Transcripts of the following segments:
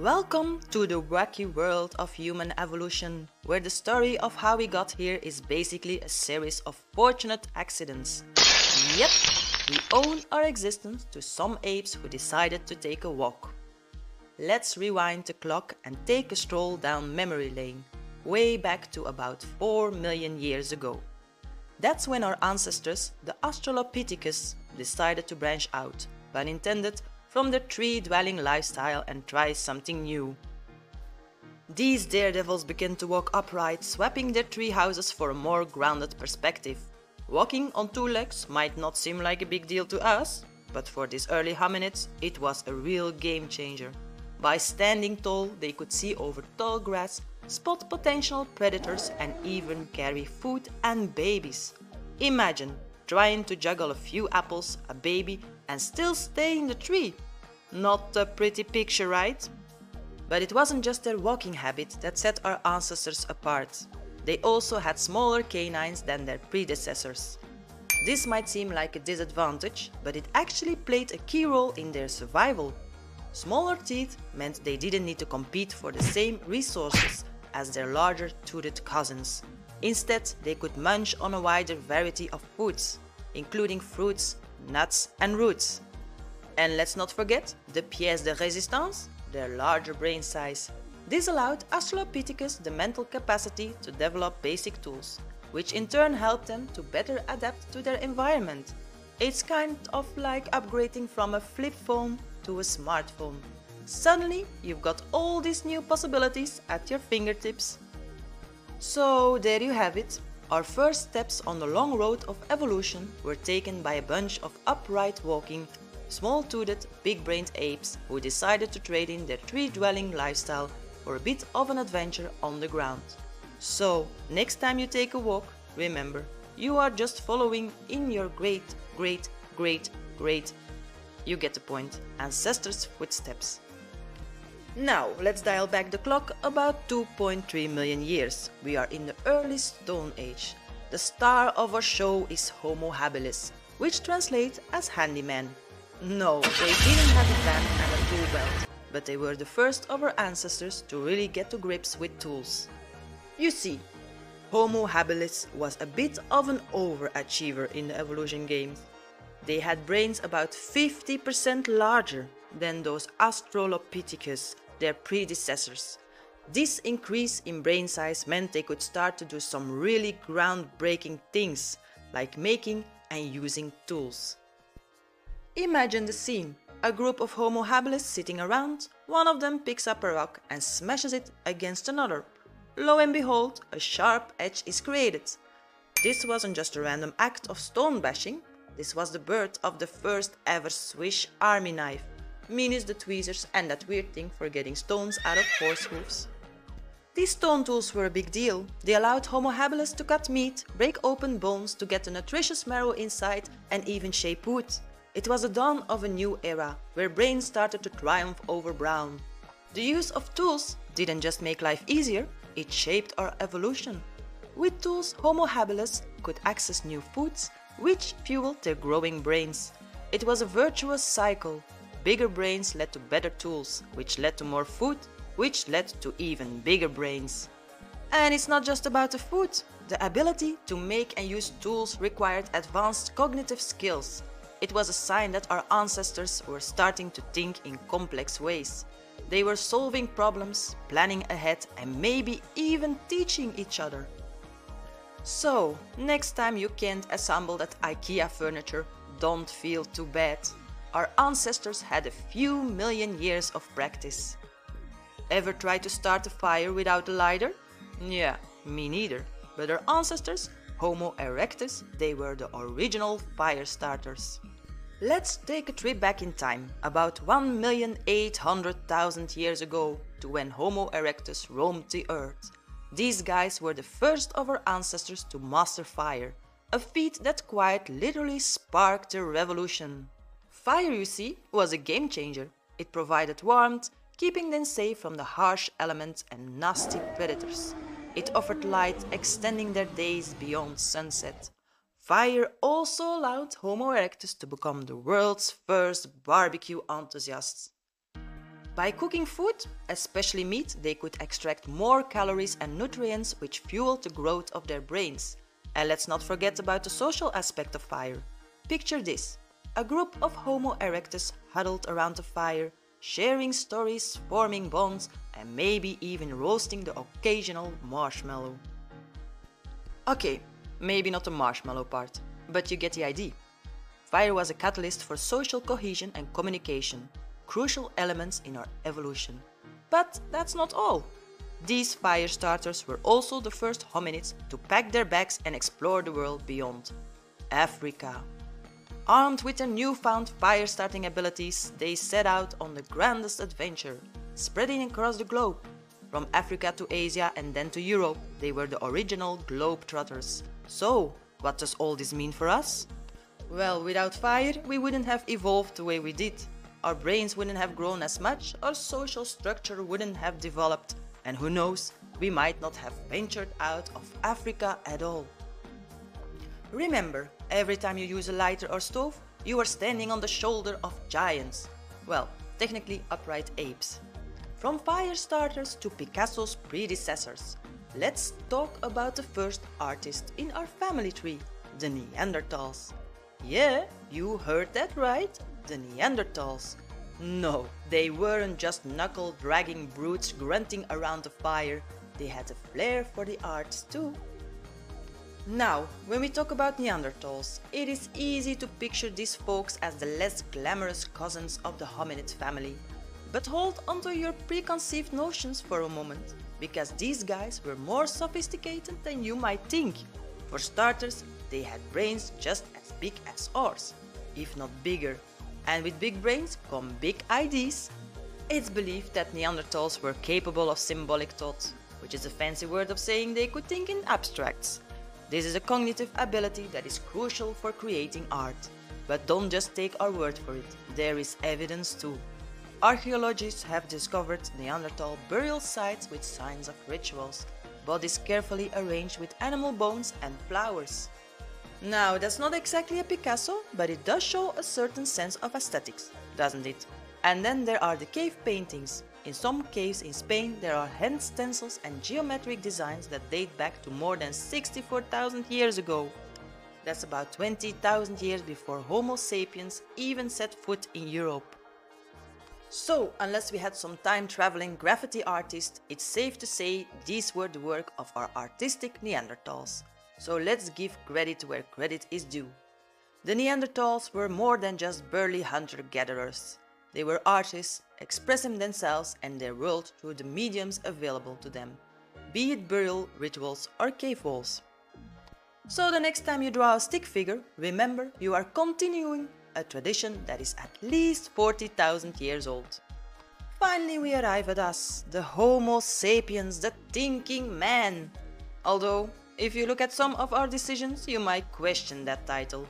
Welcome to the wacky world of human evolution, where the story of how we got here is basically a series of fortunate accidents. Yep, we owe our existence to some apes who decided to take a walk. Let's rewind the clock and take a stroll down memory lane, way back to about 4 million years ago. That's when our ancestors, the Australopithecus, decided to branch out, pun intended, from the tree dwelling lifestyle and try something new. These daredevils began to walk upright, swapping their tree houses for a more grounded perspective. Walking on two legs might not seem like a big deal to us, but for these early hominids, it was a real game changer. By standing tall, they could see over tall grass, spot potential predators, and even carry food and babies. Imagine trying to juggle a few apples, a baby, and still stay in the tree. Not a pretty picture, right? But it wasn't just their walking habit that set our ancestors apart. They also had smaller canines than their predecessors. This might seem like a disadvantage, but it actually played a key role in their survival. Smaller teeth meant they didn't need to compete for the same resources as their larger toothed cousins. Instead, they could munch on a wider variety of foods, including fruits, nuts, and roots. And let's not forget the pièce de résistance, their larger brain size. This allowed Australopithecus the mental capacity to develop basic tools, which in turn helped them to better adapt to their environment. It's kind of like upgrading from a flip phone to a smartphone. Suddenly, you've got all these new possibilities at your fingertips. So, there you have it. Our first steps on the long road of evolution were taken by a bunch of upright walking, small toothed, big brained apes who decided to trade in their tree dwelling lifestyle for a bit of an adventure on the ground. So, next time you take a walk, remember, you are just following in your great, great, great, great, you get the point, ancestors' footsteps. Now, let's dial back the clock about 2.3 million years. We are in the early Stone Age. The star of our show is Homo habilis, which translates as handyman. No, they didn't have a van and a tool belt, but they were the first of our ancestors to really get to grips with tools. You see, Homo habilis was a bit of an overachiever in the evolution games. They had brains about 50% larger than those Australopithecus their predecessors. This increase in brain size meant they could start to do some really groundbreaking things, like making and using tools. Imagine the scene. A group of Homo habilis sitting around, one of them picks up a rock and smashes it against another. Lo and behold, a sharp edge is created. This wasn't just a random act of stone bashing, this was the birth of the first ever Swiss army knife, minus the tweezers and that weird thing for getting stones out of horse hooves. These stone tools were a big deal. They allowed Homo habilis to cut meat, break open bones to get the nutritious marrow inside, and even shape wood. It was the dawn of a new era, where brains started to triumph over brawn. The use of tools didn't just make life easier, it shaped our evolution. With tools, Homo habilis could access new foods, which fueled their growing brains. It was a virtuous cycle. Bigger brains led to better tools, which led to more food, which led to even bigger brains. And it's not just about the food. The ability to make and use tools required advanced cognitive skills. It was a sign that our ancestors were starting to think in complex ways. They were solving problems, planning ahead, and maybe even teaching each other. So, next time you can't assemble that IKEA furniture, don't feel too bad. Our ancestors had a few million years of practice. Ever try to start a fire without a lighter? Yeah, me neither. But our ancestors, Homo erectus, they were the original fire starters. Let's take a trip back in time, about 1,800,000 years ago, to when Homo erectus roamed the earth. These guys were the first of our ancestors to master fire, a feat that quite literally sparked a revolution. Fire, you see, was a game changer. It provided warmth, keeping them safe from the harsh elements and nasty predators. It offered light, extending their days beyond sunset. Fire also allowed Homo erectus to become the world's first barbecue enthusiasts. By cooking food, especially meat, they could extract more calories and nutrients which fueled the growth of their brains. And let's not forget about the social aspect of fire. Picture this a group of Homo erectus huddled around a fire, sharing stories, forming bonds, and maybe even roasting the occasional marshmallow. Okay, maybe not the marshmallow part, but you get the idea. Fire was a catalyst for social cohesion and communication crucial elements in our evolution. But that's not all. These fire starters were also the first hominids to pack their bags and explore the world beyond. Africa. Armed with their newfound fire starting abilities, they set out on the grandest adventure, spreading across the globe. From Africa to Asia and then to Europe, they were the original globetrotters. So, what does all this mean for us? Well, without fire, we wouldn't have evolved the way we did our brains wouldn't have grown as much, our social structure wouldn't have developed, and who knows, we might not have ventured out of Africa at all. Remember, every time you use a lighter or stove, you are standing on the shoulder of giants. Well, technically upright apes. From fire starters to Picasso's predecessors, let's talk about the first artist in our family tree, the Neanderthals. Yeah, you heard that right the Neanderthals. No, they weren't just knuckle dragging brutes grunting around the fire, they had a flair for the arts too. Now, when we talk about Neanderthals, it is easy to picture these folks as the less glamorous cousins of the hominid family. But hold onto your preconceived notions for a moment, because these guys were more sophisticated than you might think. For starters, they had brains just as big as ours, if not bigger, and with big brains come big ideas. It's believed that Neanderthals were capable of symbolic thought, which is a fancy word of saying they could think in abstracts. This is a cognitive ability that is crucial for creating art. But don't just take our word for it, there is evidence too. Archaeologists have discovered Neanderthal burial sites with signs of rituals, bodies carefully arranged with animal bones and flowers. Now, that's not exactly a Picasso, but it does show a certain sense of aesthetics, doesn't it? And then there are the cave paintings. In some caves in Spain, there are hand stencils and geometric designs that date back to more than 64,000 years ago. That's about 20,000 years before Homo sapiens even set foot in Europe. So, unless we had some time traveling graffiti artists, it's safe to say these were the work of our artistic Neanderthals. So let's give credit where credit is due. The Neanderthals were more than just burly hunter-gatherers. They were artists, expressing themselves and their world through the mediums available to them, be it burial rituals or cave walls. So the next time you draw a stick figure, remember you are continuing a tradition that is at least 40,000 years old. Finally we arrive at us, the Homo sapiens, the thinking man. Although if you look at some of our decisions, you might question that title.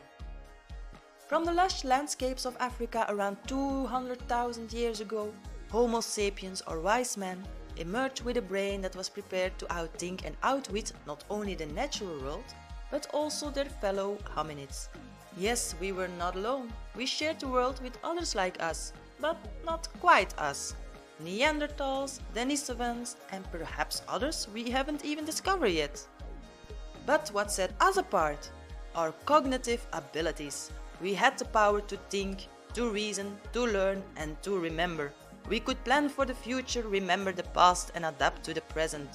From the lush landscapes of Africa around 200,000 years ago, Homo sapiens or wise men emerged with a brain that was prepared to outthink and outwit not only the natural world, but also their fellow hominids. Yes, we were not alone. We shared the world with others like us, but not quite us. Neanderthals, Denisovans, and perhaps others we haven't even discovered yet. But what set us apart? Our cognitive abilities. We had the power to think, to reason, to learn, and to remember. We could plan for the future, remember the past, and adapt to the present.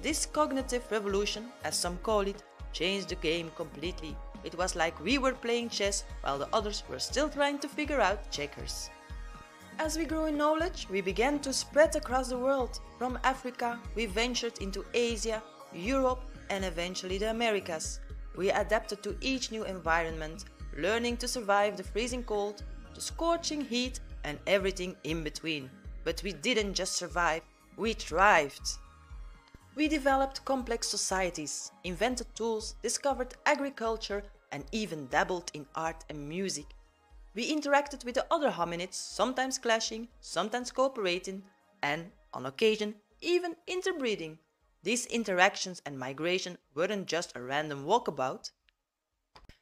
This cognitive revolution, as some call it, changed the game completely. It was like we were playing chess while the others were still trying to figure out checkers. As we grew in knowledge, we began to spread across the world. From Africa, we ventured into Asia, Europe, and eventually the Americas. We adapted to each new environment, learning to survive the freezing cold, the scorching heat, and everything in between. But we didn't just survive, we thrived. We developed complex societies, invented tools, discovered agriculture, and even dabbled in art and music. We interacted with the other hominids, sometimes clashing, sometimes cooperating, and, on occasion, even interbreeding. These interactions and migration weren't just a random walkabout.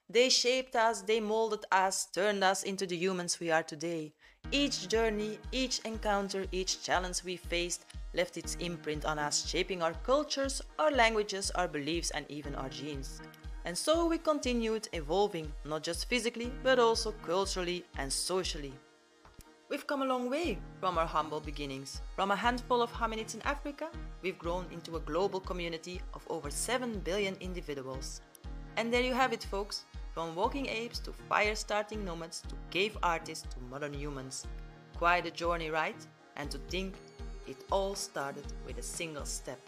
They shaped us, they molded us, turned us into the humans we are today. Each journey, each encounter, each challenge we faced left its imprint on us, shaping our cultures, our languages, our beliefs, and even our genes. And so we continued evolving, not just physically, but also culturally and socially. We've come a long way from our humble beginnings. From a handful of hominids in Africa, we've grown into a global community of over 7 billion individuals. And there you have it, folks. From walking apes to fire-starting nomads to cave artists to modern humans. Quite a journey, right? And to think it all started with a single step.